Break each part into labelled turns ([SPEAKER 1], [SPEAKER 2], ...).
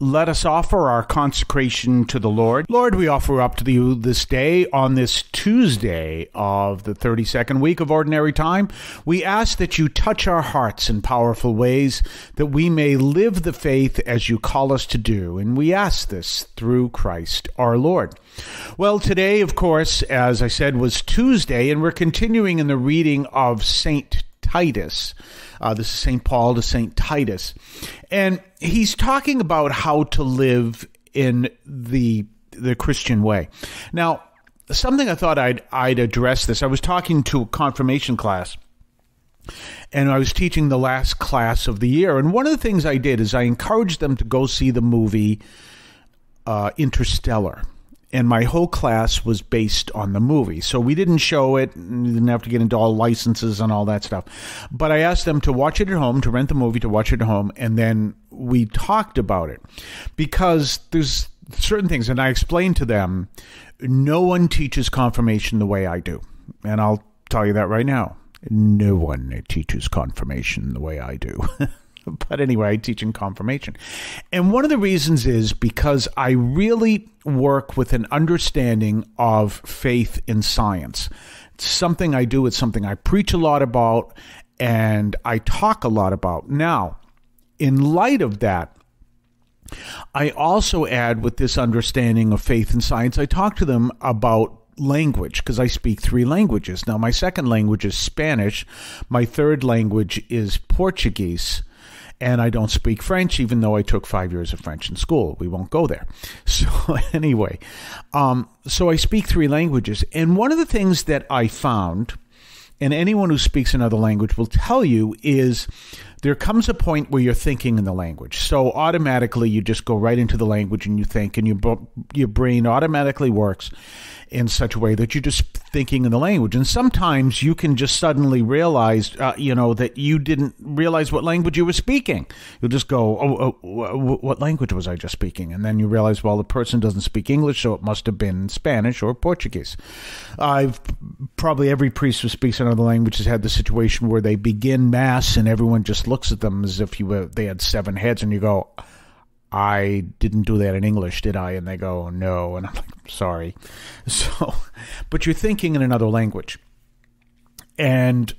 [SPEAKER 1] let us offer our consecration to the Lord. Lord, we offer up to you this day on this Tuesday of the 32nd week of Ordinary Time. We ask that you touch our hearts in powerful ways, that we may live the faith as you call us to do. And we ask this through Christ our Lord. Well, today, of course, as I said, was Tuesday, and we're continuing in the reading of St. Titus. Uh, this is St. Paul to St. Titus. And he's talking about how to live in the, the Christian way. Now, something I thought I'd, I'd address this. I was talking to a confirmation class and I was teaching the last class of the year. And one of the things I did is I encouraged them to go see the movie uh, Interstellar and my whole class was based on the movie. So we didn't show it, didn't have to get into all licenses and all that stuff. But I asked them to watch it at home, to rent the movie, to watch it at home, and then we talked about it. Because there's certain things, and I explained to them, no one teaches confirmation the way I do. And I'll tell you that right now. No one teaches confirmation the way I do. but anyway, I teach in confirmation. And one of the reasons is because I really work with an understanding of faith in science. It's something I do, it's something I preach a lot about, and I talk a lot about. Now, in light of that, I also add with this understanding of faith in science, I talk to them about language because I speak three languages. Now, my second language is Spanish, my third language is Portuguese and I don't speak French, even though I took five years of French in school. We won't go there. So, anyway, um, so I speak three languages. And one of the things that I found, and anyone who speaks another language will tell you, is there comes a point where you're thinking in the language. So automatically you just go right into the language and you think, and your, your brain automatically works in such a way that you're just thinking in the language. And sometimes you can just suddenly realize, uh, you know, that you didn't realize what language you were speaking. You'll just go, oh, oh, what language was I just speaking? And then you realize, well, the person doesn't speak English, so it must have been Spanish or Portuguese. I've probably every priest who speaks another language has had the situation where they begin mass and everyone just looks at them as if you were they had seven heads, and you go, I didn't do that in English, did I? And they go, no. And I'm like, sorry. So, but you're thinking in another language. And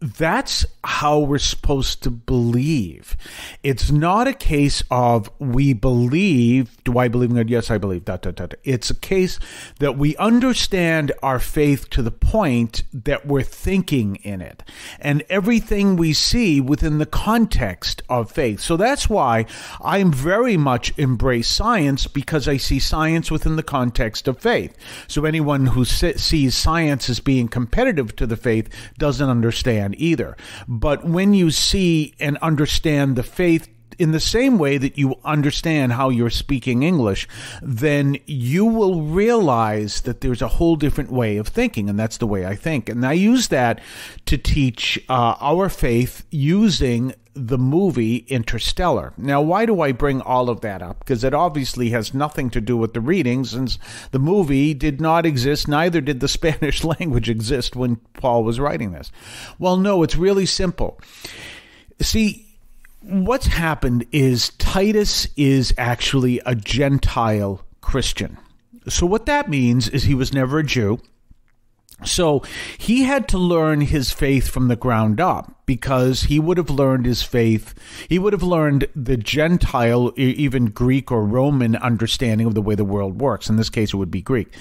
[SPEAKER 1] that's how we're supposed to believe. It's not a case of we believe. Do I believe in God? Yes, I believe. Da, da, da. It's a case that we understand our faith to the point that we're thinking in it and everything we see within the context of faith. So that's why I'm very much embrace science because I see science within the context of faith. So anyone who sees science as being competitive to the faith doesn't understand either. But when you see and understand the faith in the same way that you understand how you're speaking English, then you will realize that there's a whole different way of thinking, and that's the way I think. And I use that to teach uh, our faith using the movie Interstellar. Now, why do I bring all of that up? Because it obviously has nothing to do with the reading, since the movie did not exist, neither did the Spanish language exist when Paul was writing this. Well, no, it's really simple. See, what's happened is Titus is actually a Gentile Christian. So, what that means is he was never a Jew. So he had to learn his faith from the ground up because he would have learned his faith. He would have learned the Gentile, even Greek or Roman understanding of the way the world works. In this case, it would be Greek.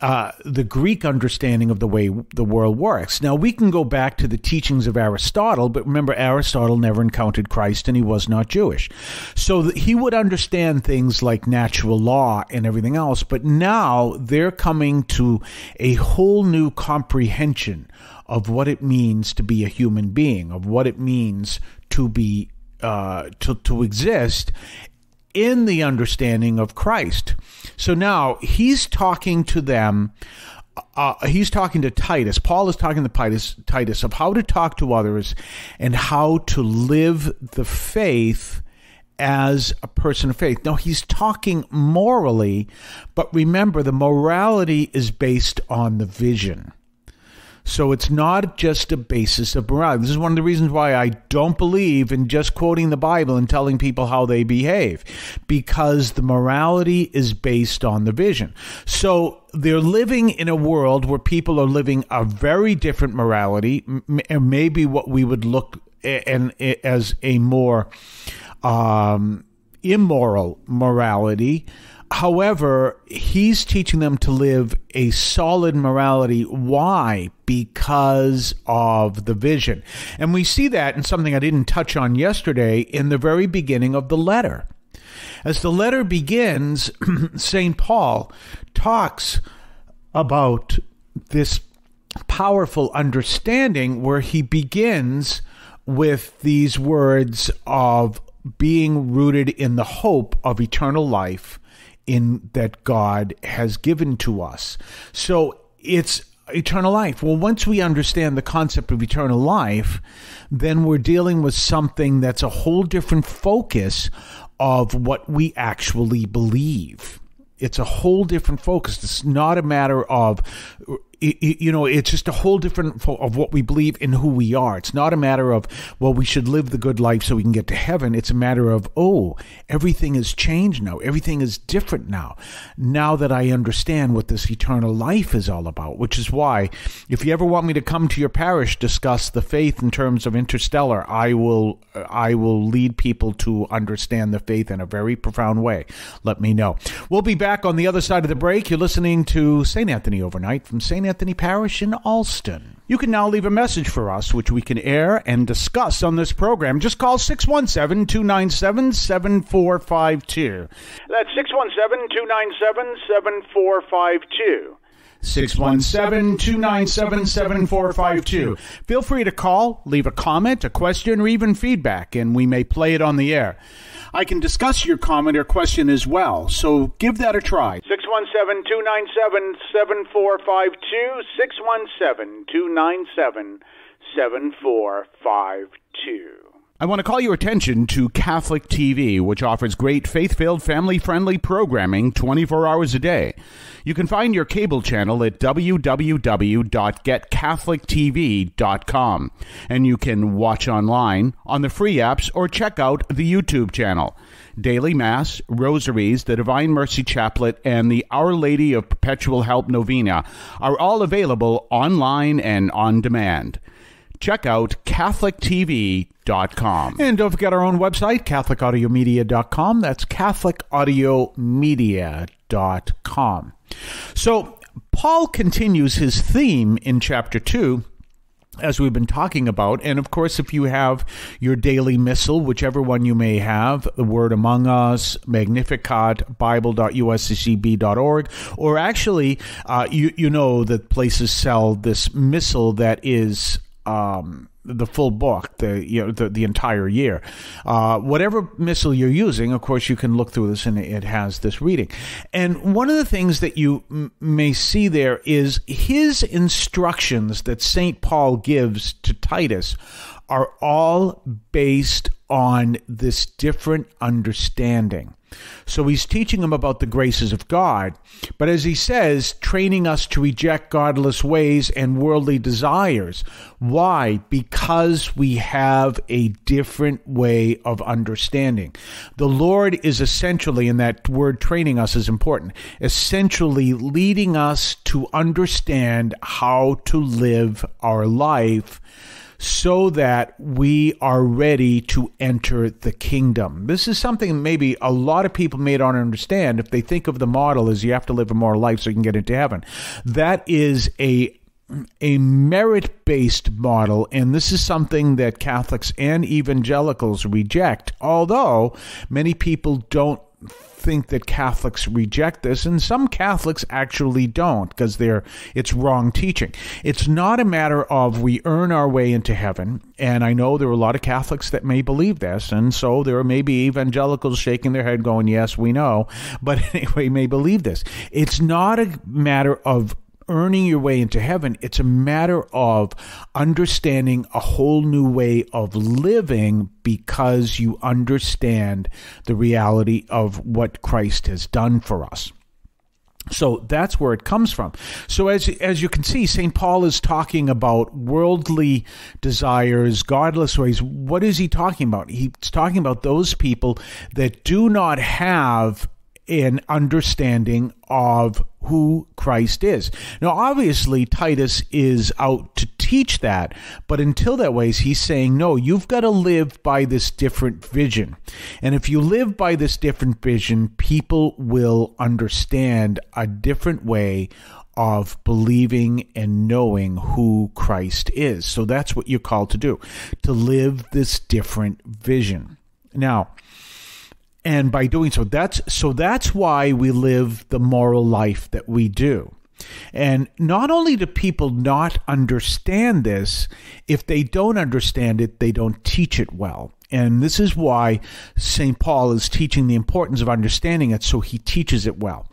[SPEAKER 1] Uh, the Greek understanding of the way the world works. Now, we can go back to the teachings of Aristotle, but remember, Aristotle never encountered Christ and he was not Jewish. So he would understand things like natural law and everything else, but now they're coming to a whole new comprehension of what it means to be a human being, of what it means to be uh, to to exist in the understanding of Christ. So now he's talking to them. Uh, he's talking to Titus. Paul is talking to Titus, Titus of how to talk to others and how to live the faith as a person of faith. Now, he's talking morally, but remember, the morality is based on the vision. So it's not just a basis of morality. This is one of the reasons why I don't believe in just quoting the Bible and telling people how they behave, because the morality is based on the vision. So they're living in a world where people are living a very different morality, and maybe what we would look and as a more um, immoral morality However, he's teaching them to live a solid morality. Why? Because of the vision. And we see that in something I didn't touch on yesterday in the very beginning of the letter. As the letter begins, St. Paul talks about this powerful understanding where he begins with these words of being rooted in the hope of eternal life in that God has given to us. So it's eternal life. Well, once we understand the concept of eternal life, then we're dealing with something that's a whole different focus of what we actually believe. It's a whole different focus. It's not a matter of you know, it's just a whole different of what we believe in who we are. It's not a matter of, well, we should live the good life so we can get to heaven. It's a matter of, oh, everything has changed now. Everything is different now. Now that I understand what this eternal life is all about, which is why, if you ever want me to come to your parish, discuss the faith in terms of interstellar, I will, I will lead people to understand the faith in a very profound way. Let me know. We'll be back on the other side of the break. You're listening to St. Anthony Overnight from St. Anthony Anthony Parish in Allston. You can now leave a message for us, which we can air and discuss on this program. Just call 617 297 7452.
[SPEAKER 2] That's 617 297 7452. 617
[SPEAKER 1] 297 7452. Feel free to call, leave a comment, a question, or even feedback, and we may play it on the air. I can discuss your comment or question as well, so give that a try.
[SPEAKER 2] 617 297 7452. 617 297 7452.
[SPEAKER 1] I want to call your attention to Catholic TV, which offers great faith filled, family friendly programming 24 hours a day. You can find your cable channel at www.getcatholictv.com, and you can watch online on the free apps or check out the YouTube channel. Daily Mass, Rosaries, the Divine Mercy Chaplet, and the Our Lady of Perpetual Help Novena are all available online and on demand check out CatholicTV.com. And don't forget our own website, CatholicAudiomedia.com. That's CatholicAudiomedia.com. So, Paul continues his theme in chapter 2 as we've been talking about. And of course, if you have your daily missal, whichever one you may have, the Word Among Us, Magnificat, Bible.usccb.org, or actually, uh, you, you know that places sell this missal that is um, the full book, the you know the, the entire year. Uh, whatever missal you're using, of course, you can look through this and it has this reading. And one of the things that you may see there is his instructions that Saint Paul gives to Titus are all based on this different understanding. So he's teaching them about the graces of God, but as he says, training us to reject godless ways and worldly desires. Why? Because we have a different way of understanding. The Lord is essentially, and that word training us is important, essentially leading us to understand how to live our life so that we are ready to enter the kingdom. This is something maybe a lot of people may not understand if they think of the model as you have to live a moral life so you can get into heaven. That is a a merit based model, and this is something that Catholics and evangelicals reject, although many people don't think that Catholics reject this, and some Catholics actually don't because they're it's wrong teaching. It's not a matter of we earn our way into heaven, and I know there are a lot of Catholics that may believe this, and so there may be evangelicals shaking their head, going, "Yes, we know," but anyway, may believe this. It's not a matter of earning your way into heaven. It's a matter of understanding a whole new way of living because you understand the reality of what Christ has done for us. So that's where it comes from. So as as you can see, St. Paul is talking about worldly desires, godless ways. What is he talking about? He's talking about those people that do not have an understanding of who Christ is. Now, obviously, Titus is out to teach that, but until that ways, he's saying, no, you've got to live by this different vision. And if you live by this different vision, people will understand a different way of believing and knowing who Christ is. So that's what you're called to do, to live this different vision. Now, and by doing so that's so that's why we live the moral life that we do. And not only do people not understand this if they don't understand it they don't teach it well and this is why St. Paul is teaching the importance of understanding it so he teaches it well.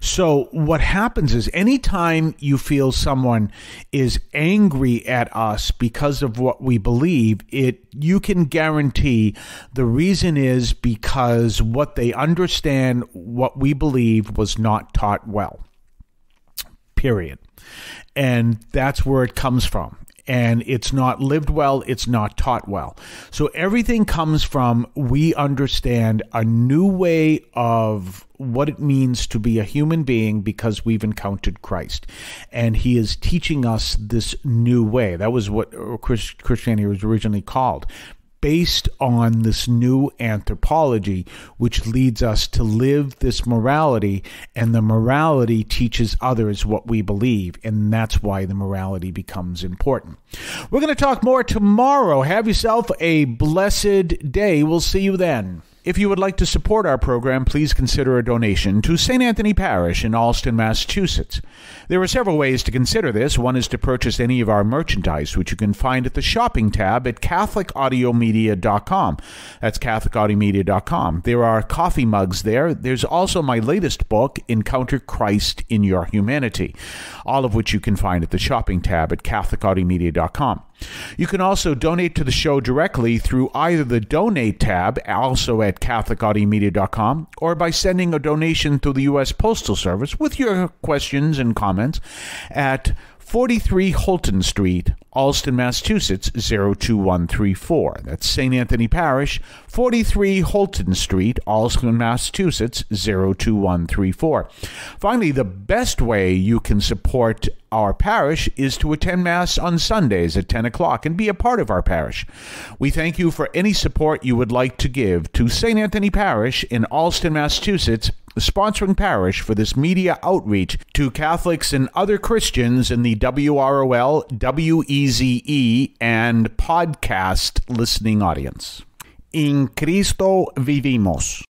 [SPEAKER 1] So, what happens is anytime you feel someone is angry at us because of what we believe, it you can guarantee the reason is because what they understand, what we believe, was not taught well. Period. And that's where it comes from and it's not lived well, it's not taught well. So everything comes from we understand a new way of what it means to be a human being because we've encountered Christ. And he is teaching us this new way. That was what Christianity was originally called based on this new anthropology, which leads us to live this morality, and the morality teaches others what we believe, and that's why the morality becomes important. We're going to talk more tomorrow. Have yourself a blessed day. We'll see you then. If you would like to support our program, please consider a donation to St. Anthony Parish in Allston, Massachusetts. There are several ways to consider this. One is to purchase any of our merchandise, which you can find at the shopping tab at CatholicAudiomedia.com. That's CatholicAudiomedia.com. There are coffee mugs there. There's also my latest book, Encounter Christ in Your Humanity, all of which you can find at the shopping tab at CatholicAudiomedia.com. You can also donate to the show directly through either the Donate tab, also at CatholicAudiomedia.com, or by sending a donation through the U.S. Postal Service with your questions and comments at 43 Holton Street, Allston, Massachusetts 02134. That's St. Anthony Parish, 43 Holton Street, Allston, Massachusetts 02134. Finally, the best way you can support our parish is to attend Mass on Sundays at 10 o'clock and be a part of our parish. We thank you for any support you would like to give to St. Anthony Parish in Allston, Massachusetts sponsoring parish for this media outreach to Catholics and other Christians in the WROL, WEZE, and podcast listening audience. In Cristo vivimos.